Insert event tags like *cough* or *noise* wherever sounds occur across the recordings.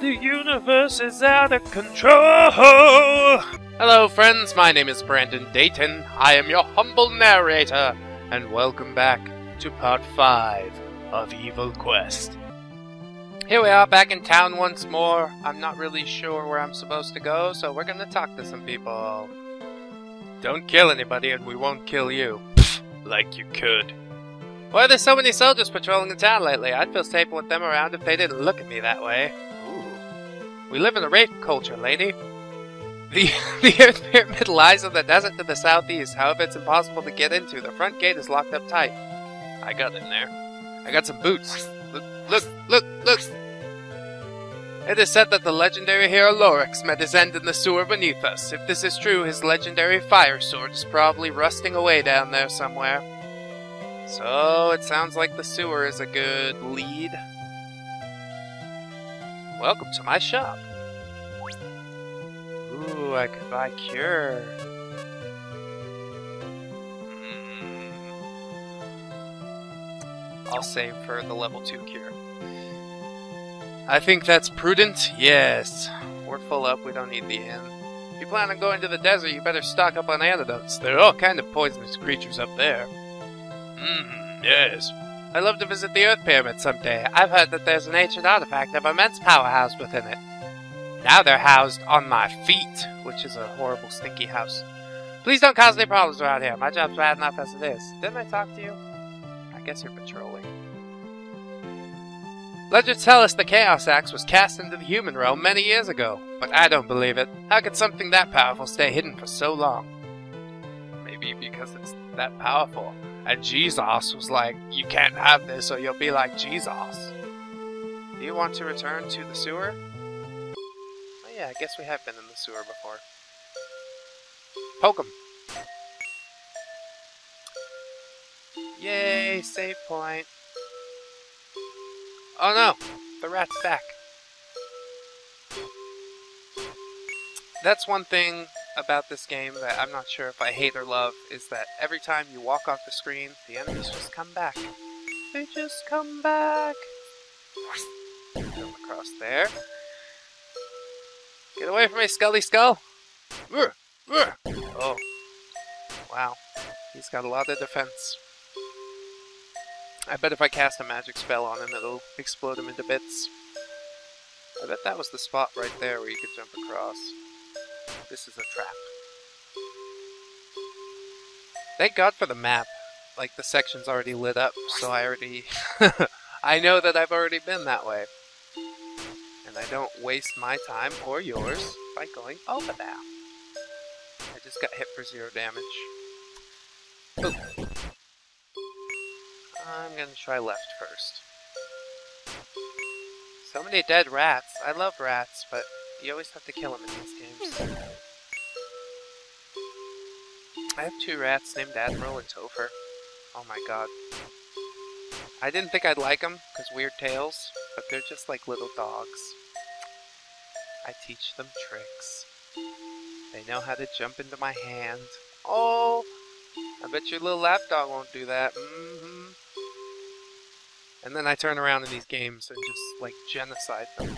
The universe is out of control! Hello, friends. My name is Brandon Dayton. I am your humble narrator, and welcome back to part 5 of Evil Quest. Here we are back in town once more. I'm not really sure where I'm supposed to go, so we're gonna talk to some people. Don't kill anybody, and we won't kill you. Like you could. Why are there so many soldiers patrolling the town lately? I'd feel safer with them around if they didn't look at me that way. We live in a rape culture, lady. The, *laughs* the Earth Pyramid lies in the desert to the southeast. However, it's impossible to get into. The front gate is locked up tight. I got in there. I got some boots. Look, look, look, look! It is said that the legendary hero Lorix met his end in the sewer beneath us. If this is true, his legendary fire sword is probably rusting away down there somewhere. So, it sounds like the sewer is a good lead. Welcome to my shop. Ooh, I could buy cure. Mm. I'll save for the level 2 cure. I think that's prudent, yes. We're full up, we don't need the inn. If you plan on going to the desert, you better stock up on antidotes. There are all kind of poisonous creatures up there. Hmm, yes. I'd love to visit the Earth Pyramid someday. I've heard that there's an ancient artifact of immense power housed within it. Now they're housed on my feet, which is a horrible, stinky house. Please don't cause any problems around here. My job's bad enough as it is. Didn't I talk to you? I guess you're patrolling. Legends tell us the Chaos Axe was cast into the human realm many years ago, but I don't believe it. How could something that powerful stay hidden for so long? Maybe because it's that powerful. And Jesus was like, you can't have this or you'll be like Jesus. Do you want to return to the sewer? Oh yeah, I guess we have been in the sewer before. Poke 'em. Yay, save point. Oh no, the rat's back. That's one thing about this game that I'm not sure if I hate or love is that every time you walk off the screen, the enemies just come back. They just come back. Jump across there. Get away from me, Scully Skull! Oh. Wow. He's got a lot of defense. I bet if I cast a magic spell on him, it'll explode him into bits. I bet that was the spot right there where you could jump across. This is a trap. Thank God for the map. Like, the section's already lit up, so I already... *laughs* I know that I've already been that way. And I don't waste my time, or yours, by going over there. I just got hit for zero damage. Ooh. I'm gonna try left first. So many dead rats. I love rats, but you always have to kill them in these games. I have two rats named Admiral and Topher. Oh my god. I didn't think I'd like them, because weird tails, but they're just like little dogs. I teach them tricks. They know how to jump into my hand. Oh! I bet your little lapdog won't do that. Mm -hmm. And then I turn around in these games and just, like, genocide them. *sighs*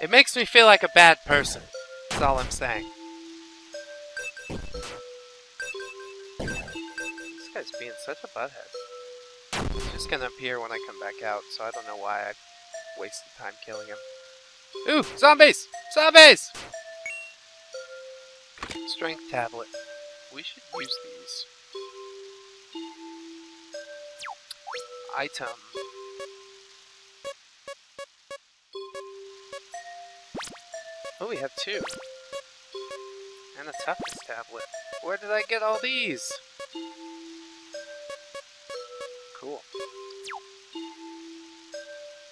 it makes me feel like a bad person. That's all I'm saying. This guy's being such a butthead. He's just gonna appear when I come back out, so I don't know why I wasted time killing him. Ooh! Zombies! Zombies! Strength tablet. We should use these. item. Oh, we have two. And a toughness tablet. Where did I get all these? Cool.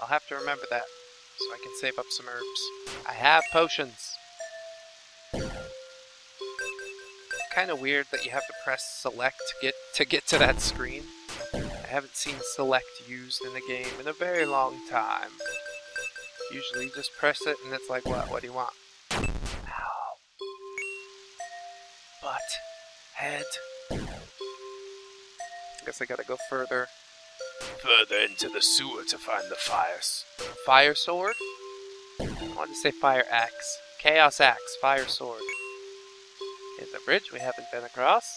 I'll have to remember that, so I can save up some herbs. I have potions! Kinda weird that you have to press select to get to get to that screen I haven't seen select used in a game in a very long time. Usually you just press it and it's like, what? What do you want? Ow. Butt. Head. I guess I gotta go further. further into the sewer to find the fire. Fire sword? I want to say fire axe. Chaos axe, fire sword. Here's a bridge we haven't been across.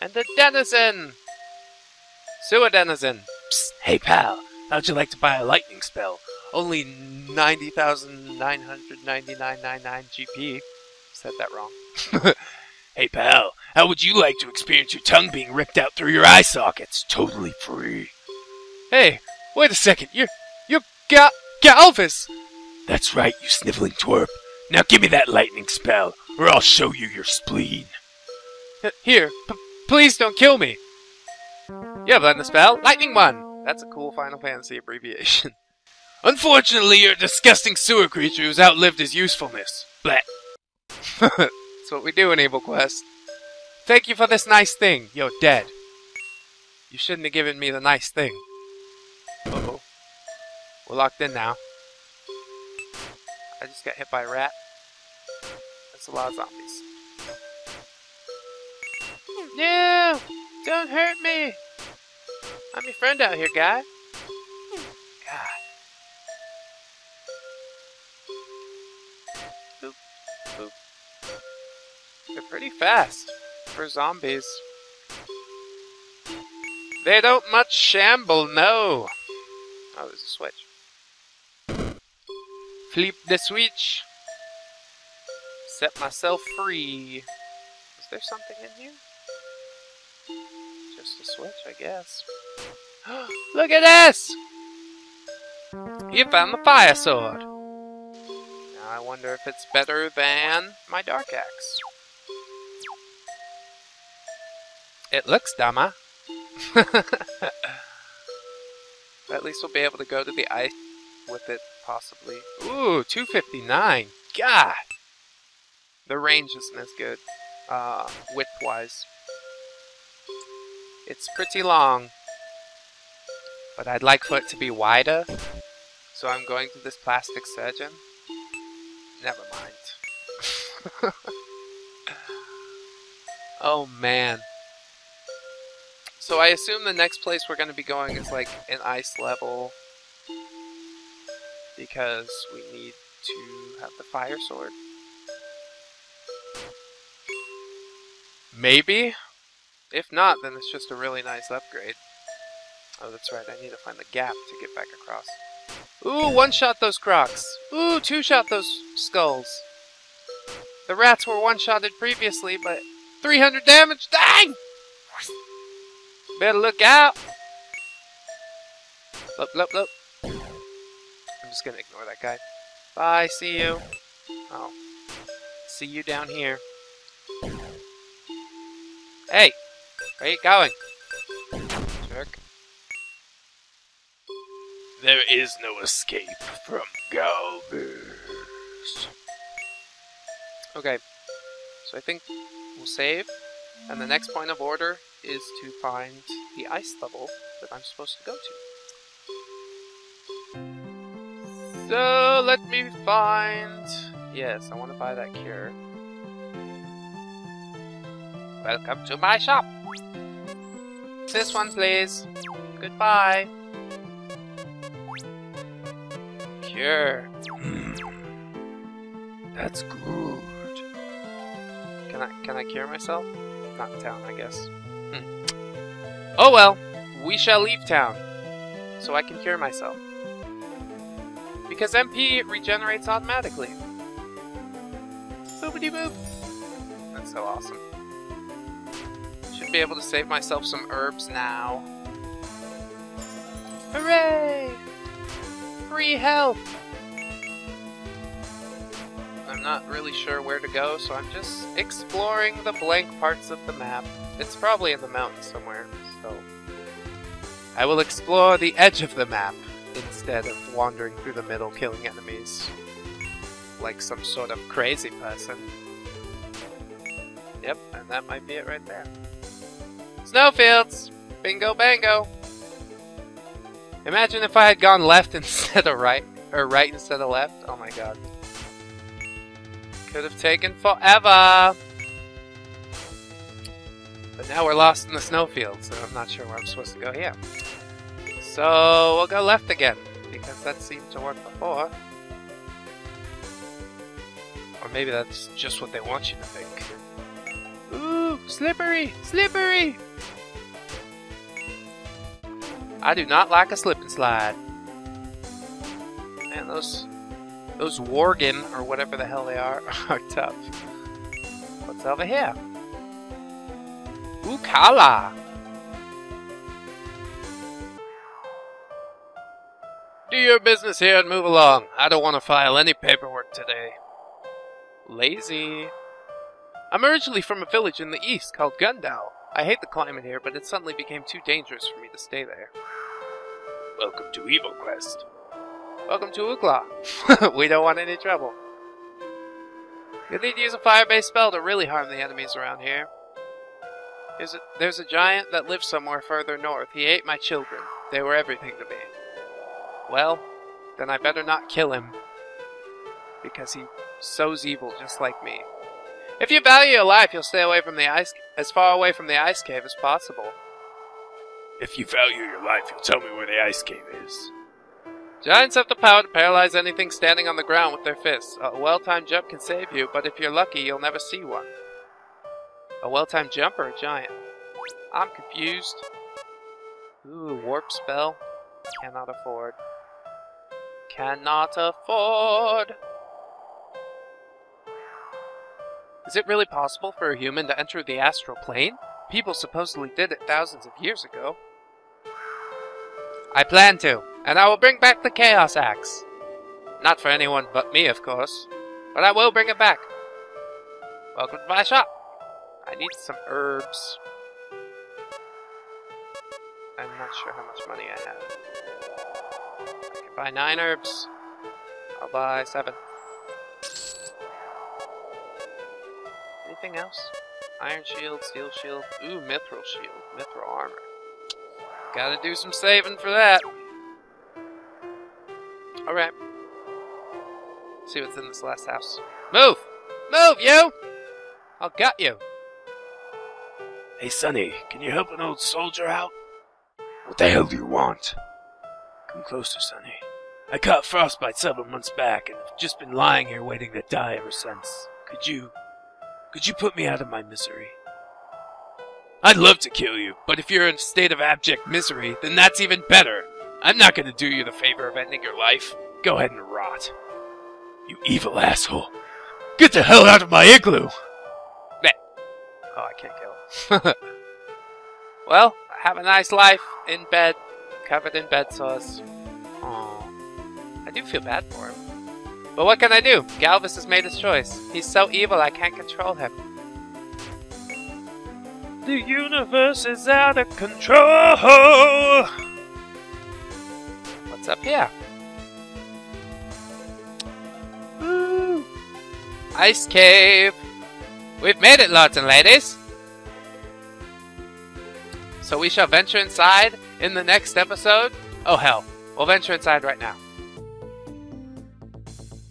And a denizen! Sewer denizen! Psst, hey pal, how'd you like to buy a lightning spell? Only 90,999.99 GP. Said that wrong. *laughs* hey pal, how would you like to experience your tongue being ripped out through your eye sockets? Totally free. Hey, wait a second. You're you're Ga Galvis. That's right, you sniveling twerp. Now give me that lightning spell, or I'll show you your spleen. Here, p- please don't kill me. You have learned the spell, Lightning One. That's a cool Final Fantasy abbreviation. *laughs* Unfortunately, you're a disgusting sewer creature who's outlived his usefulness. Blah. *laughs* That's what we do in Evil Quest. Thank you for this nice thing. You're dead. You shouldn't have given me the nice thing. Uh oh We're locked in now. I just got hit by a rat. That's a lot of zombies. No! Don't hurt me! I'm your friend out here, guy. Pretty fast for zombies. They don't much shamble, no. Oh, there's a switch. Flip the switch. Set myself free. Is there something in here? Just a switch, I guess. *gasps* Look at this! You found the fire sword. Now I wonder if it's better than my dark axe. It looks dumber. *laughs* At least we'll be able to go to the ice with it, possibly. Ooh, 259. God! The range isn't as good, uh, width-wise. It's pretty long, but I'd like for it to be wider, so I'm going to this plastic surgeon. Never mind. *laughs* oh man. So I assume the next place we're going to be going is like an ice level. Because we need to have the fire sword. Maybe? If not, then it's just a really nice upgrade. Oh, that's right, I need to find the gap to get back across. Ooh, one-shot those crocs! Ooh, two-shot those skulls! The rats were one-shotted previously, but 300 damage! Dang! Better look out! Look, look, look. I'm just gonna ignore that guy. Bye, see you. Oh. See you down here. Hey! Where are you going? Jerk. There is no escape from Galvis. Okay. So I think we'll save. And the next point of order is to find the ice level that I'm supposed to go to. So let me find... Yes, I want to buy that cure. Welcome to my shop! This one, please. Goodbye. Cure. Hmm. That's good. Can I can I cure myself? Not town, I guess. Oh well, we shall leave town, so I can cure myself. Because MP regenerates automatically. Boopity boop. That's so awesome. Should be able to save myself some herbs now. Hooray! Free health! Not really sure where to go, so I'm just exploring the blank parts of the map. It's probably in the mountains somewhere, so... I will explore the edge of the map instead of wandering through the middle killing enemies like some sort of crazy person. Yep, and that might be it right there. Snowfields! Bingo bango! Imagine if I had gone left *laughs* instead of right, or right instead of left. Oh my god. Could have taken forever! But now we're lost in the snowfield, so I'm not sure where I'm supposed to go here. So we'll go left again, because that seemed to work before. Or maybe that's just what they want you to think. Ooh, slippery, slippery! I do not like a slip and slide. Man, those those Worgen, or whatever the hell they are, *laughs* are tough. What's over here? Ooh, Kala! Do your business here and move along. I don't want to file any paperwork today. Lazy. I'm originally from a village in the east called Gundal. I hate the climate here, but it suddenly became too dangerous for me to stay there. Welcome to Evil Quest. Welcome to Ukla. *laughs* we don't want any trouble. You'll need to use a fire-based spell to really harm the enemies around here. There's a, there's a giant that lives somewhere further north. He ate my children. They were everything to me. Well, then I better not kill him. Because he sows evil just like me. If you value your life, you'll stay away from the ice, as far away from the ice cave as possible. If you value your life, you'll tell me where the ice cave is. Giants have the power to paralyze anything standing on the ground with their fists. A well-timed jump can save you, but if you're lucky, you'll never see one. A well-timed jump or a giant? I'm confused. Ooh, warp spell. Cannot afford. Cannot afford. Is it really possible for a human to enter the astral plane? People supposedly did it thousands of years ago. I plan to, and I will bring back the Chaos Axe. Not for anyone but me, of course, but I will bring it back. Welcome to my shop. I need some herbs. I'm not sure how much money I have. I can buy nine herbs. I'll buy seven. Anything else? Iron shield, steel shield. Ooh, mithril shield. Mithril armor. Gotta do some saving for that. Alright. See what's in this last house. Move! Move, you! I'll gut you. Hey, Sonny, can you help an old soldier out? What the hell do you want? Come closer, Sonny. I caught frostbite several months back and have just been lying here waiting to die ever since. Could you... could you put me out of my misery? I'd love to kill you, but if you're in a state of abject misery, then that's even better. I'm not gonna do you the favor of ending your life. Go ahead and rot. You evil asshole. Get the hell out of my igloo! Meh. Oh, I can't kill him. *laughs* well, have a nice life in bed, covered in bed sores. Aww. I do feel bad for him. But what can I do? Galvis has made his choice. He's so evil I can't control him. The universe is out of control! What's up here? Ice cave! We've made it, lords and ladies! So we shall venture inside in the next episode? Oh hell, we'll venture inside right now.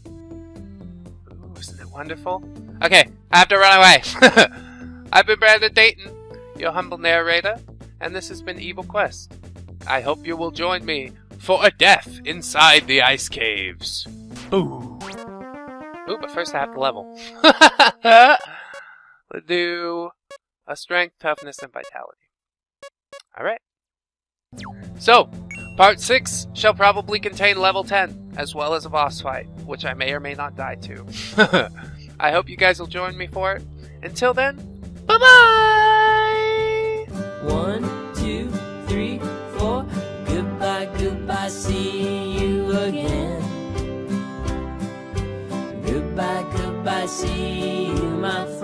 Ooh, isn't it wonderful? Okay, I have to run away. *laughs* I've been Brandon Dayton your humble narrator, and this has been Evil Quest. I hope you will join me for a death inside the ice caves. Ooh. Ooh, but first I have to level. *laughs* Let's do a strength, toughness, and vitality. Alright. So, part 6 shall probably contain level 10, as well as a boss fight, which I may or may not die to. *laughs* I hope you guys will join me for it. Until then, bye bye! One, two, three, four. Goodbye, goodbye, see you again. Goodbye, goodbye, see you, my friend.